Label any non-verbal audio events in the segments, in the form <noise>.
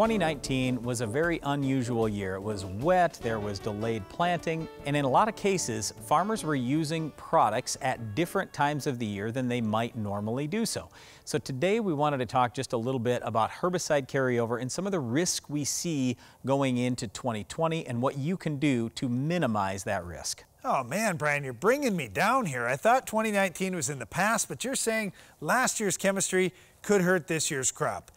2019 was a very unusual year. It was wet, there was delayed planting, and in a lot of cases, farmers were using products at different times of the year than they might normally do so. So today we wanted to talk just a little bit about herbicide carryover and some of the risk we see going into 2020 and what you can do to minimize that risk. Oh man, Brian, you're bringing me down here. I thought 2019 was in the past, but you're saying last year's chemistry could hurt this year's crop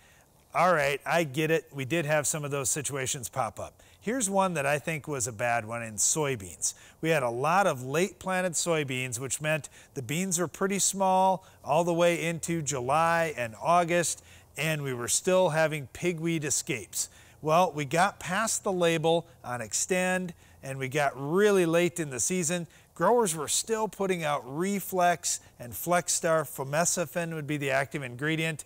all right, I get it. We did have some of those situations pop up. Here's one that I think was a bad one in soybeans. We had a lot of late planted soybeans, which meant the beans were pretty small all the way into July and August, and we were still having pigweed escapes. Well, we got past the label on Xtend, and we got really late in the season. Growers were still putting out Reflex and Flexstar. Fomesafen would be the active ingredient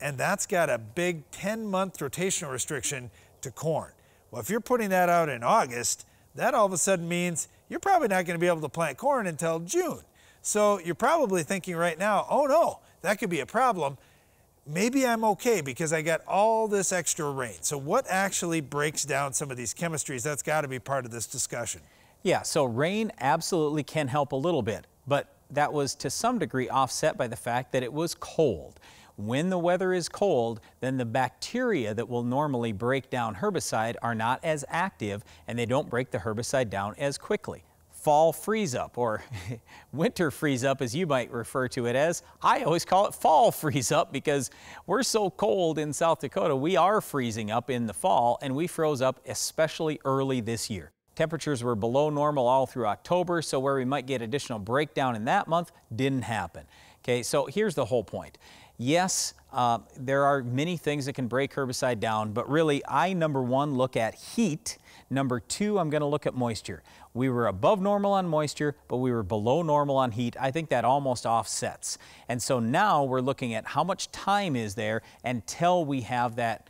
and that's got a big 10 month rotational restriction to corn. Well, if you're putting that out in August, that all of a sudden means you're probably not going to be able to plant corn until June. So you're probably thinking right now, oh no, that could be a problem. Maybe I'm okay because I got all this extra rain. So what actually breaks down some of these chemistries? That's got to be part of this discussion. Yeah, so rain absolutely can help a little bit, but that was to some degree offset by the fact that it was cold. When the weather is cold, then the bacteria that will normally break down herbicide are not as active and they don't break the herbicide down as quickly. Fall freeze up or <laughs> winter freeze up as you might refer to it as. I always call it fall freeze up because we're so cold in South Dakota. We are freezing up in the fall and we froze up especially early this year. Temperatures were below normal all through October, so where we might get additional breakdown in that month didn't happen. Okay, so here's the whole point. Yes, uh, there are many things that can break herbicide down, but really I, number one, look at heat. Number two, I'm going to look at moisture. We were above normal on moisture, but we were below normal on heat. I think that almost offsets. And so now we're looking at how much time is there until we have that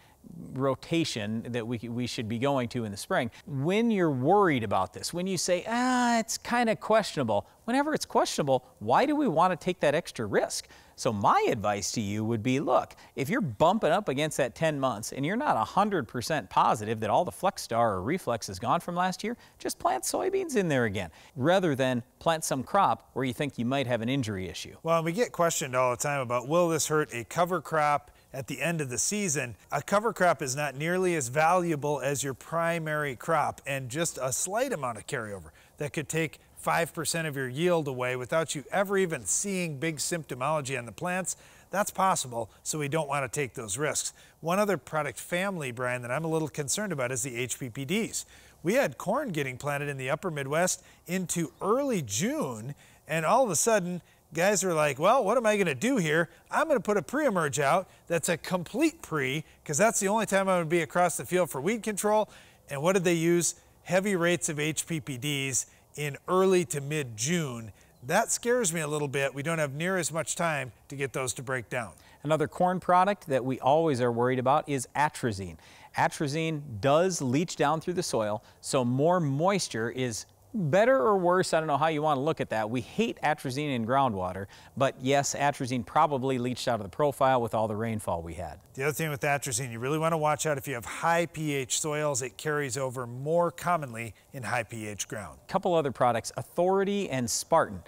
rotation that we, we should be going to in the spring. When you're worried about this, when you say, ah, it's kind of questionable, whenever it's questionable, why do we want to take that extra risk? So my advice to you would be, look, if you're bumping up against that 10 months and you're not 100% positive that all the Flexstar or Reflex is gone from last year, just plant soybeans in there again, rather than plant some crop where you think you might have an injury issue. Well, we get questioned all the time about, will this hurt a cover crop at the end of the season, a cover crop is not nearly as valuable as your primary crop and just a slight amount of carryover that could take 5% of your yield away without you ever even seeing big symptomology on the plants, that's possible, so we don't want to take those risks. One other product family, Brian, that I'm a little concerned about is the HPPDs. We had corn getting planted in the upper Midwest into early June, and all of a sudden, guys are like, well, what am I going to do here? I'm going to put a pre-emerge out that's a complete pre, because that's the only time I'm going to be across the field for weed control. And what did they use? Heavy rates of HPPDs in early to mid-June. That scares me a little bit. We don't have near as much time to get those to break down. Another corn product that we always are worried about is atrazine. Atrazine does leach down through the soil, so more moisture is better or worse, I don't know how you want to look at that. We hate atrazine in groundwater, but yes, atrazine probably leached out of the profile with all the rainfall we had. The other thing with atrazine, you really want to watch out if you have high pH soils, it carries over more commonly in high pH ground. A couple other products, Authority and Spartan.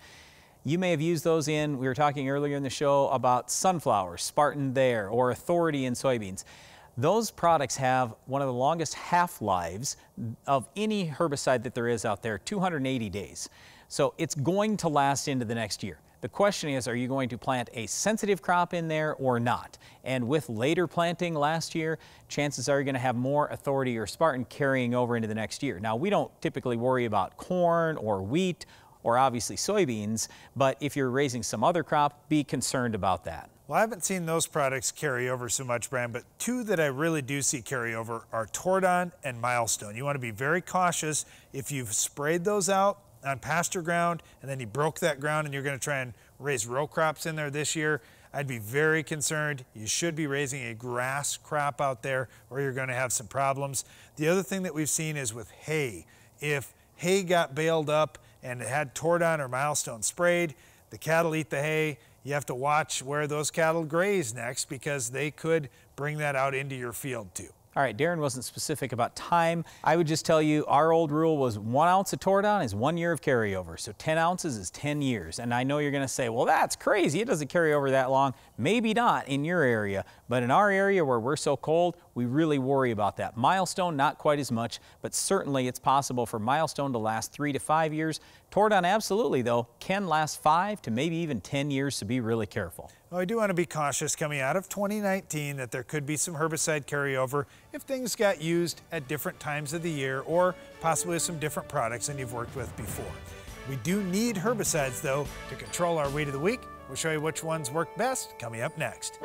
You may have used those in, we were talking earlier in the show about sunflowers, Spartan there, or Authority in soybeans. Those products have one of the longest half-lives of any herbicide that there is out there, 280 days. So it's going to last into the next year. The question is, are you going to plant a sensitive crop in there or not? And with later planting last year, chances are you're going to have more authority or Spartan carrying over into the next year. Now, we don't typically worry about corn or wheat or obviously soybeans, but if you're raising some other crop, be concerned about that. Well, I haven't seen those products carry over so much, Brian, but two that I really do see carry over are Tordon and Milestone. You want to be very cautious if you've sprayed those out on pasture ground and then you broke that ground and you're going to try and raise row crops in there this year. I'd be very concerned. You should be raising a grass crop out there or you're going to have some problems. The other thing that we've seen is with hay. If hay got baled up and it had Tordon or Milestone sprayed, the cattle eat the hay, you have to watch where those cattle graze next because they could bring that out into your field too. All right, Darren wasn't specific about time. I would just tell you our old rule was one ounce of Toradon is one year of carryover. So 10 ounces is 10 years. And I know you're going to say, well, that's crazy. It doesn't carry over that long. Maybe not in your area, but in our area where we're so cold, we really worry about that. Milestone, not quite as much, but certainly it's possible for Milestone to last three to five years. Toradon, absolutely, though, can last five to maybe even 10 years, so be really careful. Well, I do want to be cautious coming out of 2019 that there could be some herbicide carryover if things got used at different times of the year or possibly some different products than you've worked with before. We do need herbicides though to control our weed of the week. We'll show you which ones work best coming up next.